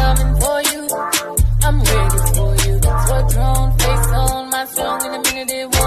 coming for you. I'm ready for you. Put your face on my song in a minute, it will